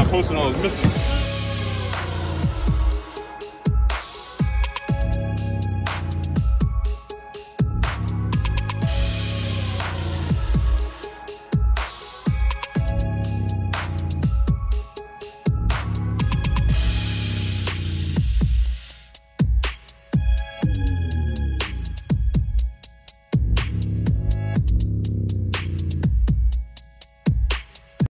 not posting all his missing.